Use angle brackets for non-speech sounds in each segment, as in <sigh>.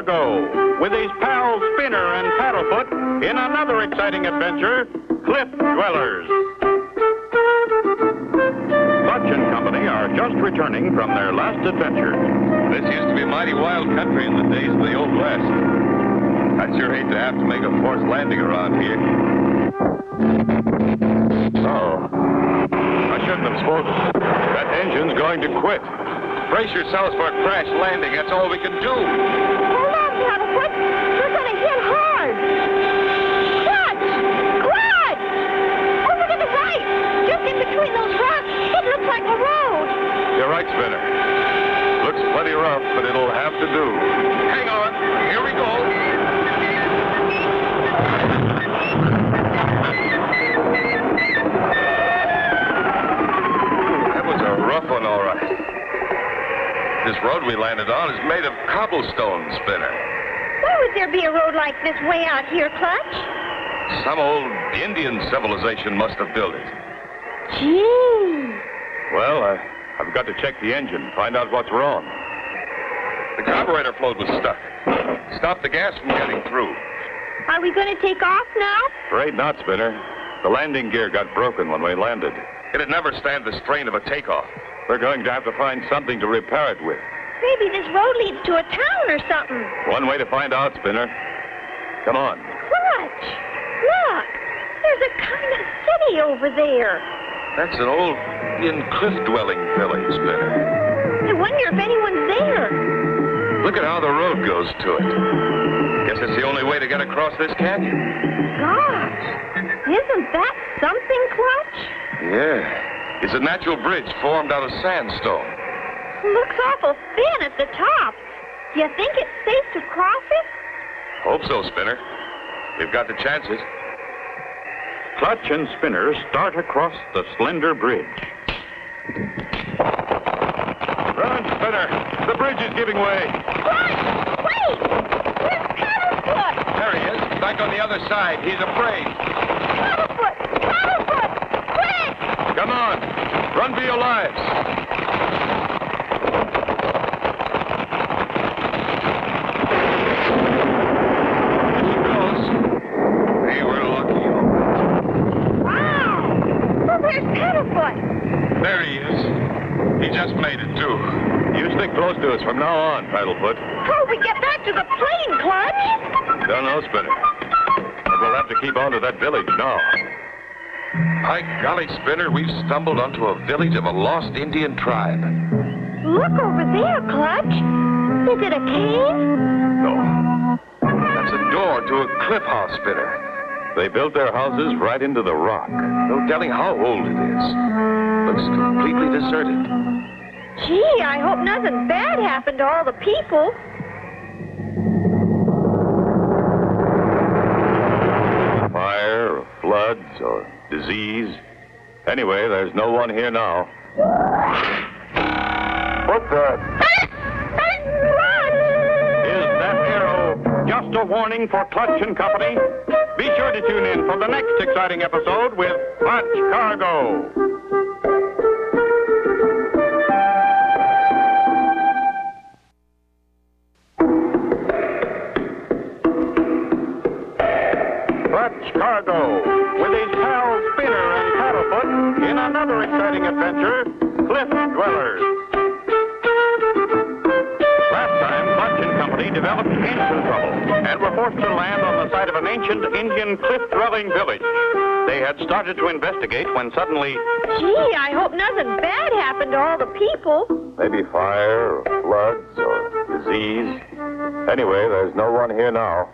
With his pals Spinner and Paddlefoot in another exciting adventure, Cliff Dwellers. Clutch and Company are just returning from their last adventure. This used to be a mighty wild country in the days of the Old West. I'd sure hate to have to make a forced landing around here. Oh. I shouldn't have spoken. That engine's going to quit. Brace yourselves for a crash landing. That's all we can do. We're going to hit hard. Clutch! Clutch! Over to the right. Just between those rocks. It looks like a road. You're right, Spinner. Looks plenty rough, but it'll have to do. Hang on. Here we go. That was a rough one, all right. This road we landed on is made of cobblestone, Spinner. Why would there be a road like this way out here, Clutch? Some old Indian civilization must have built it. Gee. Well, I, I've got to check the engine, find out what's wrong. The carburetor float was stuck. Stopped the gas from getting through. Are we going to take off now? Afraid not, Spinner. The landing gear got broken when we landed. It'd never stand the strain of a takeoff. We're going to have to find something to repair it with. Maybe this road leads to a town or something. One way to find out, Spinner. Come on. Clutch! Look! There's a kind of city over there. That's an old Indian cliff-dwelling village, Spinner. I wonder if anyone's there. Look at how the road goes to it. Guess it's the only way to get across this canyon. Gosh! Isn't that something, Clutch? Yeah. It's a natural bridge formed out of sandstone. Looks awful thin at the top. Do you think it's safe to cross it? Hope so, Spinner. We've got the chances. Clutch and Spinner start across the slender bridge. Run, Spinner! The bridge is giving way. Clutch! Wait! Where's Paddlefoot? There he is, back on the other side. He's afraid. Paddlefoot! Paddlefoot! Quick! Come on. Run for your lives. There she goes. We were lucky. Wow! Well, where's Paddlefoot? There he is. He just made it, too. You stick close to us from now on, Paddlefoot. How'll we get back to the plane, Clutch? Don't know, Spinner. But we'll have to keep on to that village now. By golly, Spinner, we've stumbled onto a village of a lost Indian tribe. Look over there, Clutch. Is it a cave? No. That's a door to a cliff house, Spinner. They built their houses right into the rock. No telling how old it is. Looks completely deserted. Gee, I hope nothing bad happened to all the people. Fire, or floods, or disease. Anyway, there's no one here now. What the? Is that arrow just a warning for Clutch and Company? Be sure to tune in for the next exciting episode with Clutch Cargo. To land on the site of an ancient Indian cliff-dwelling village. They had started to investigate when suddenly, Gee, I hope nothing bad happened to all the people. maybe fire, or floods, or disease. Anyway, there's no one here now.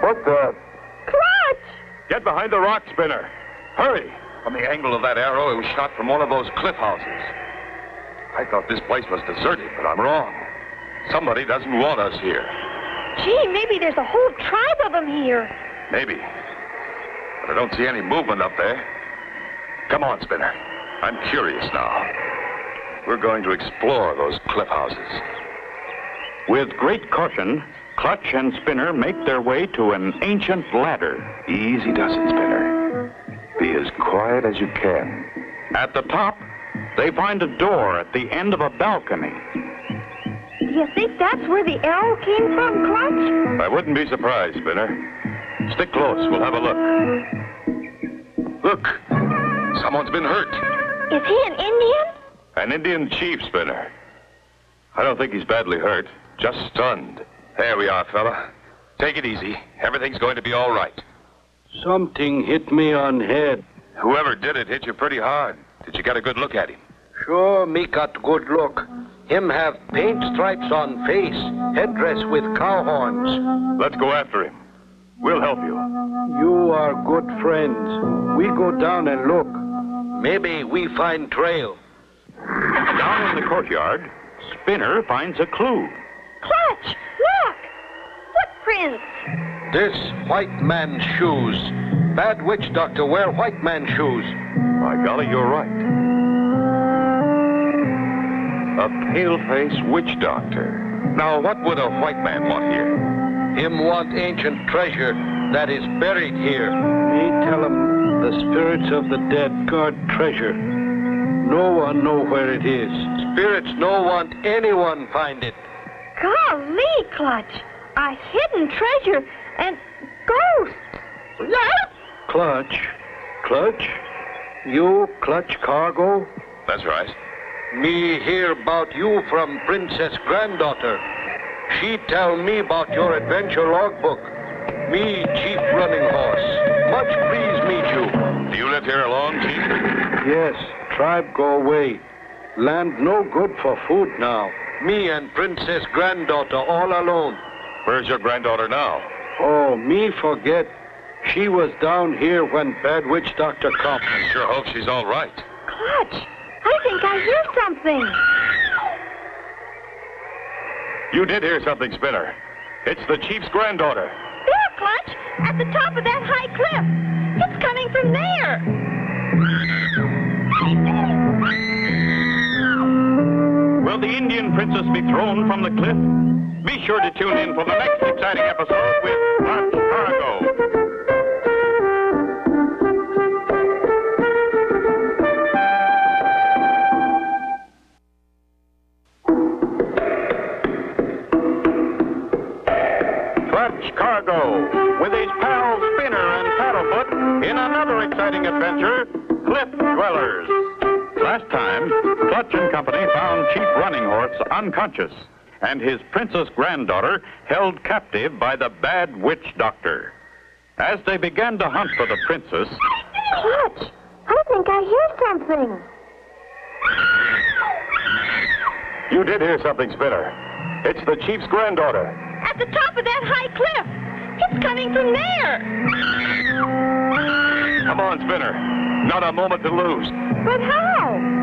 What the? Clutch! Get behind the rock, Spinner. Hurry. From the angle of that arrow, it was shot from one of those cliff houses. I thought this place was deserted, but I'm wrong. Somebody doesn't want us here. Gee, maybe there's a whole tribe of them here. Maybe. But I don't see any movement up there. Come on, Spinner. I'm curious now. We're going to explore those cliff houses. With great caution, Clutch and Spinner make their way to an ancient ladder. Easy does it, Spinner. Be as as quiet as you can. At the top, they find a door at the end of a balcony. Do you think that's where the arrow came from, Clutch? I wouldn't be surprised, Spinner. Stick close. We'll have a look. Look. Someone's been hurt. Is he an Indian? An Indian chief, Spinner. I don't think he's badly hurt. Just stunned. There we are, fella. Take it easy. Everything's going to be all right. Something hit me on head. Whoever did it hit you pretty hard. Did you get a good look at him? Sure, me got good look. Him have paint stripes on face, headdress with cow horns. Let's go after him. We'll help you. You are good friends. We go down and look. Maybe we find trail. Down in the courtyard, Spinner finds a clue. Clutch, look! Footprints! This white man's shoes. Bad witch doctor wear white man shoes. By golly, you're right. A pale-faced witch doctor. Now, what would a white man want here? Him want ancient treasure that is buried here. Me tell him the spirits of the dead guard treasure. No one know where it is. Spirits no want anyone find it. Golly, Clutch! A hidden treasure and ghosts! Clutch. Clutch? You clutch cargo? That's right. Me hear about you from Princess Granddaughter. She tell me about your adventure logbook. Me chief running horse. Much pleased meet you. Do you live here alone, Chief? Yes, tribe go away. Land no good for food now. Me and Princess Granddaughter all alone. Where's your granddaughter now? Oh, me forget. She was down here when Bad Witch Doctor come. I sure hope she's all right. Clutch! I think I hear something. You did hear something, Spinner. It's the chief's granddaughter. There, Clutch! At the top of that high cliff! It's coming from there! Will the Indian princess be thrown from the cliff? Be sure to tune in for the next exciting episode with Clutch Cargo. Company found Chief Running Horse unconscious and his princess granddaughter held captive by the bad witch doctor. As they began to hunt for the princess, Clutch! I think I hear something. You did hear something, Spinner. It's the chief's granddaughter. At the top of that high cliff! It's coming from there! Come on, Spinner. Not a moment to lose. But how?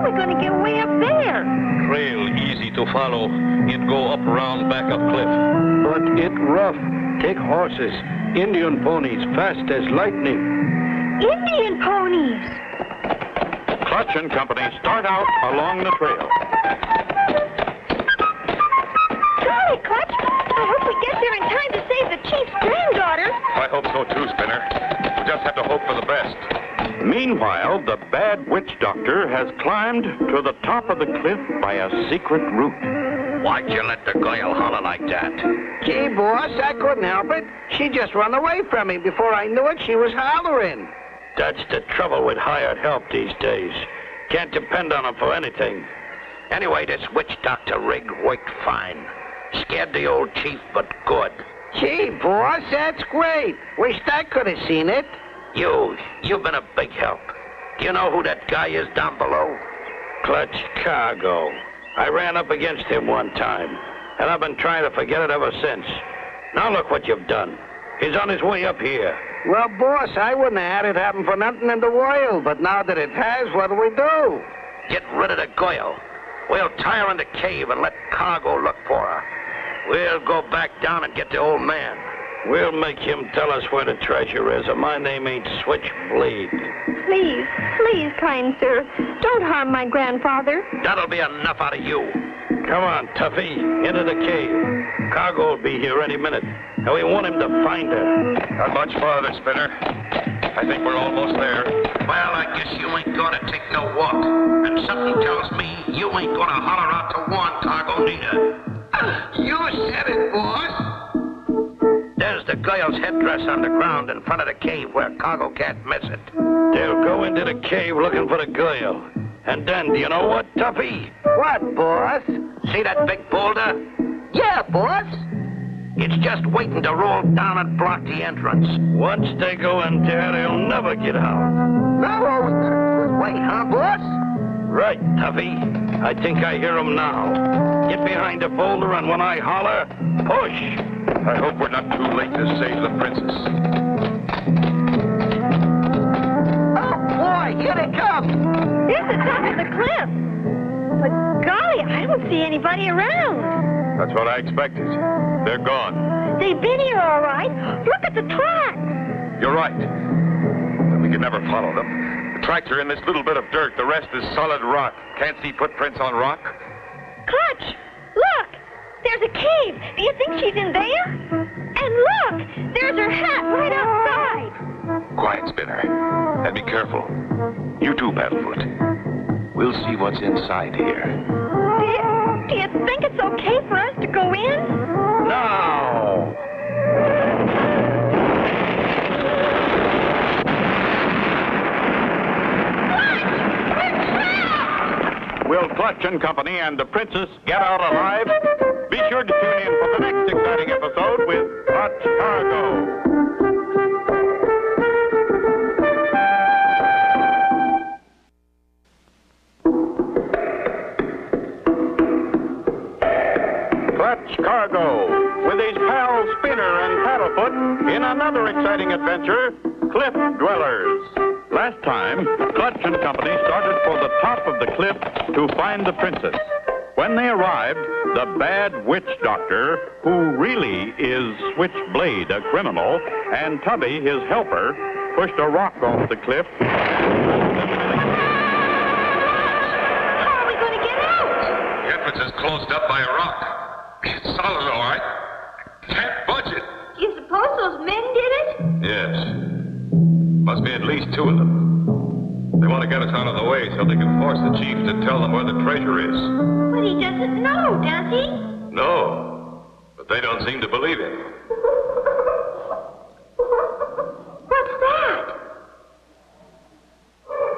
How are we going to get way up there? Trail easy to follow. It go up around back up cliff. But it rough. Take horses. Indian ponies fast as lightning. Indian ponies! Clutch and Company start out along the trail. Golly, Clutch! I hope we get there in time to save the chief's granddaughter. I hope so too, Spinner. We just have to hope for the best. Meanwhile, the bad witch doctor has climbed to the top of the cliff by a secret route. Why'd you let the girl holler like that? Gee, boss, I couldn't help it. She just run away from me. Before I knew it, she was hollering. That's the trouble with hired help these days. Can't depend on them for anything. Anyway, this witch doctor rig worked fine. Scared the old chief, but good. Gee, boss, that's great. Wished I could have seen it. You, you've been a big help. Do you know who that guy is down below? Clutch Cargo. I ran up against him one time, and I've been trying to forget it ever since. Now look what you've done. He's on his way up here. Well, boss, I wouldn't have had it happen for nothing in the world. But now that it has, what do we do? Get rid of the girl. We'll tie her in the cave and let Cargo look for her. We'll go back down and get the old man. We'll make him tell us where the treasure is, or my name ain't Switchblade. Please, please, kind sir, don't harm my grandfather. That'll be enough out of you. Come on, Tuffy, into the cave. Cargo will be here any minute, and we want him to find her. Not much farther, Spinner. I think we're almost there. Well, I guess you ain't gonna take no walk. And something tells me you ain't gonna holler out to warn Cargo neither. You said it, boss. Girl's headdress on the ground in front of the cave where Cargo can't miss it. They'll go into the cave looking for the girl. And then, do you know what, Tuffy? What, boss? See that big boulder? Yeah, boss. It's just waiting to roll down and block the entrance. Once they go in there, they'll never get out. No, wait, huh, boss? Right, Tuffy. I think I hear 'em now. Get behind the boulder, and when I holler, push. I hope we're not too late to save the princess. Oh, boy, here they come. There's the top of the cliff. But golly, I don't see anybody around. That's what I expected. They're gone. They've been here all right. Look at the tracks. You're right. But we could never follow them. The tracks are in this little bit of dirt. The rest is solid rock. Can't see footprints on rock. Clutch! Look! There's a cave. Do you think she's in there? And look! There's her hat right outside. Quiet, Spinner. And be careful. You too, Paddlefoot. We'll see what's inside here. Do you, do you think it's okay for us to go in? Now! Will Clutch and Company and the Princess get out alive? Be sure to tune in for the next exciting episode with Clutch Cargo. Clutch Cargo with his pals Spinner and Paddlefoot in another exciting adventure, Cliff Dwellers. Last time, Clutch and Company started for the top of the cliff to find the princess. When they arrived, the bad witch doctor, who really is Switchblade, a criminal, and Tubby, his helper, pushed a rock off the cliff. How are we going to get out? The entrance is closed up by a rock. It's solid, all right. Can't budge it. Do you suppose those men did it? Yes. Must be at least two of them. They want to get us out of the way so they can force the chief to tell them where the treasure is. But he doesn't know, does he? No. But they don't seem to believe it. What's that?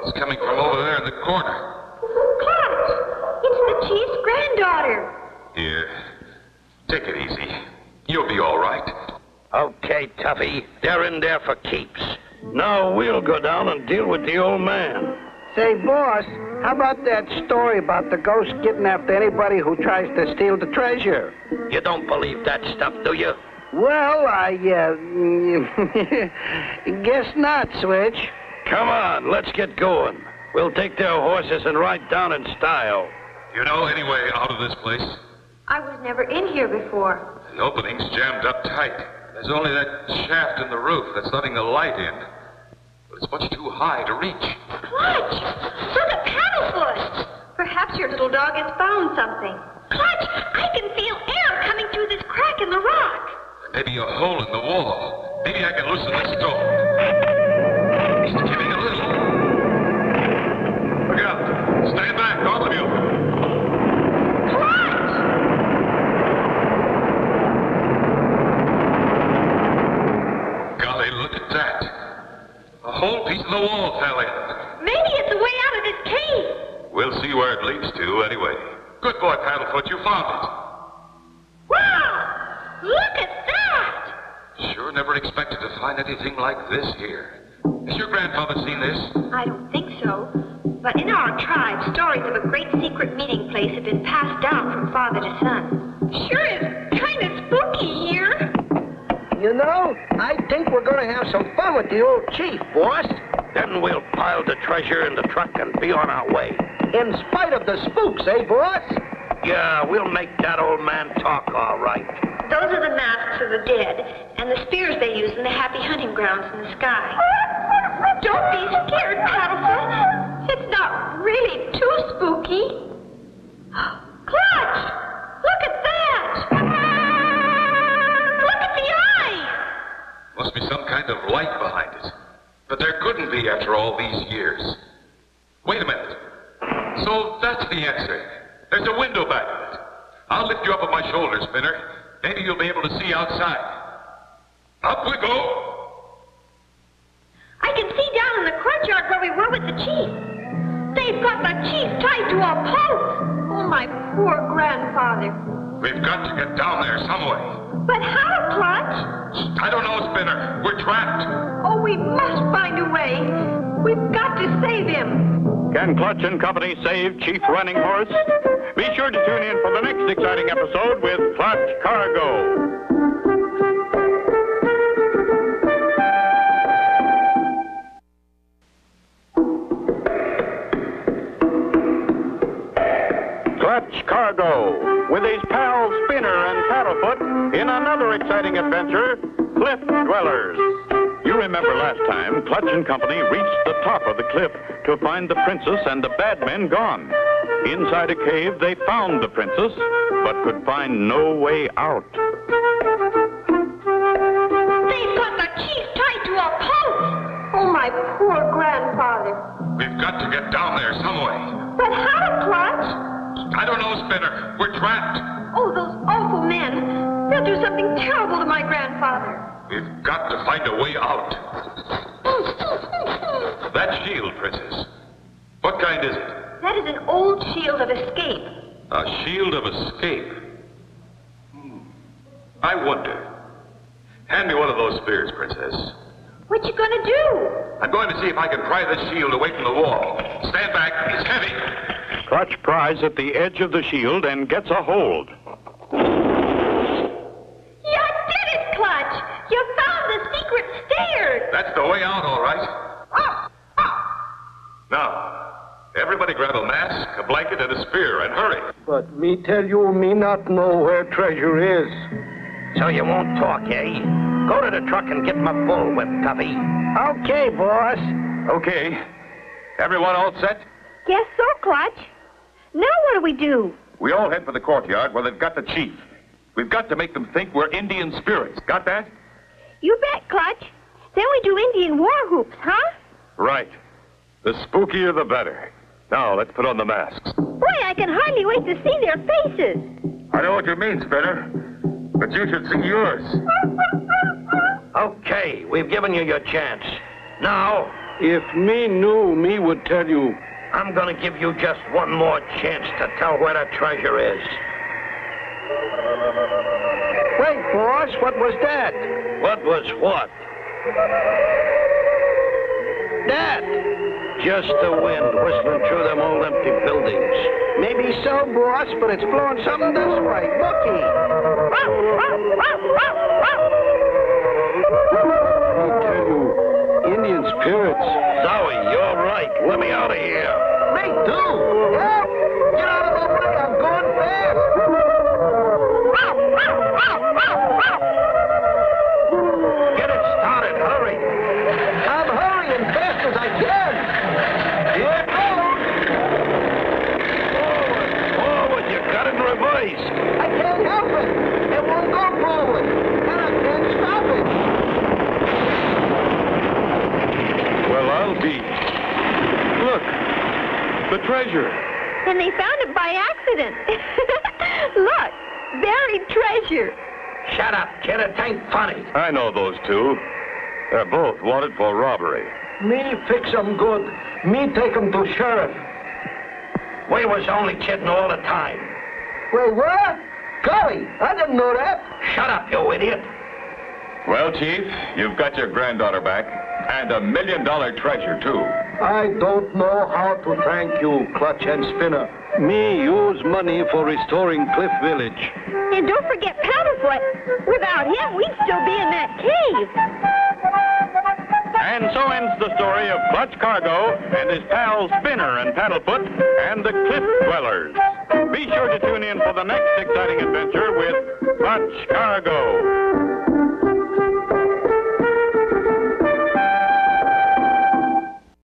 It's coming from over there in the corner. Clutch! It's the chief's granddaughter. Here. Take it easy. You'll be all right. Okay, Tuffy. They're in there for keeps. Now we'll go down and deal with the old man. Say, boss, how about that story about the ghost getting after anybody who tries to steal the treasure? You don't believe that stuff, do you? Well, I, uh, <laughs> guess not, Switch. Come on, let's get going. We'll take their horses and ride down in style. You know any way out of this place? I was never in here before. The opening's jammed up tight. There's only that shaft in the roof that's letting the light in. But it's much too high to reach. Clutch! Look at Paddlefoot! Perhaps your little dog has found something. Clutch! I can feel air coming through this crack in the rock. Maybe a hole in the wall. Maybe I can loosen this door. It's giving a little. Look out. Stand back, all of you. Clutch! Golly, look at that. A whole piece of the wall fell. Maybe it's a way out of this cave. We'll see where it leads to anyway. Good boy, Paddlefoot. You found it. Wow! Look at that! Sure never expected to find anything like this here. Has your grandfather seen this? I don't think so. But in our tribe, stories of a great secret meeting place have been passed down from father to son. Sure is kind of spooky here. You know, I think we're going to have some fun with the old chief, boss. Then we'll pile the treasure in the truck and be on our way. In spite of the spooks, eh, boss? Yeah, we'll make that old man talk all right. Those are the masks of the dead and the spears they use in the happy hunting grounds in the sky. Don't be scared, Paddlefoot. It's not really too spooky. <gasps> Clutch! Look at that! Look at the eye! Must be some kind of light behind it. But there couldn't be after all these years. Wait a minute. So that's the answer. There's a window back of it. I'll lift you up on my shoulder, Spinner. Maybe you'll be able to see outside. Up we go. I can see down in the courtyard where we were with the chief. They've got the chief tied to a post. Oh, my poor grandfather. We've got to get down there some way. But how, Clutch? I don't know, Spinner. We're trapped. Oh, we must find a way. We've got to save him. Can Clutch and Company save Chief Running Horse? Be sure to tune in for the next exciting episode with Clutch Cargo. Clutch Cargo with his pals Spinner and Paddlefoot in another exciting adventure, Cliff Dwellers. You remember last time, Clutch and Company reached the top of the cliff to find the princess and the bad men gone. Inside a cave, they found the princess, but could find no way out. They've got the chief tied to a post. Oh, my poor grandfather. We've got to get down there some way. But how, Clutch? I don't know, Spinner. We're trapped. Oh, those awful men. They'll do something terrible to my grandfather. We've got to find a way out. That shield, Princess. What kind is it? That is an old shield of escape. A shield of escape. Hmm. I wonder. Hand me one of those spears, Princess. What you gonna do? I'm going to see if I can pry this shield away from the wall. Stand back. It's heavy. Clutch pries at the edge of the shield and gets a hold. You did it, Clutch. You found the secret stairs. That's the way out, all right. Oh, oh. Now, everybody grab a mask, a blanket, and a spear, and hurry. But me tell you, me not know where treasure is. So you won't talk, eh? Go to the truck and get my bullwhip, Tuffy. Okay, boss. Okay. Everyone all set? Guess so, Clutch. Now what do we do? We all head for the courtyard where they've got the chief. We've got to make them think we're Indian spirits. Got that? You bet, Clutch. Then we do Indian war hoops, huh? Right. The spookier the better. Now, let's put on the masks. Boy, I can hardly wait to see their faces. I know what you mean, Spinner. But you should see yours. <laughs> Okay, we've given you your chance. Now, If me knew, me would tell you. I'm gonna give you just one more chance to tell where the treasure is. Wait, boss, what was that? What was what? That. Just the wind whistling through them old empty buildings. Maybe so, boss, but it's blowing something this way. Looky. I tell you, Indian spirits. Zoe, you're right. Let me out of here. Me too. Help! Treasure. And they found it by accident. <laughs> Look, buried treasure. Shut up, kid. It ain't funny. I know those two. They're both wanted for robbery. Me fix 'em good. Me take 'em to sheriff. We was only kidding all the time. Wait, what? Golly, I didn't know that. Shut up, you idiot. Well, Chief, you've got your granddaughter back. And a million dollar treasure, too. I don't know how to thank you, Clutch and Spinner. Me use money for restoring Cliff Village. And don't forget Paddlefoot. Without him, we'd still be in that cave. And so ends the story of Clutch Cargo and his pals Spinner and Paddlefoot and the Cliff Dwellers. Be sure to tune in for the next exciting adventure with Clutch Cargo.